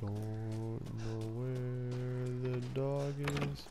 don't know where the dog is.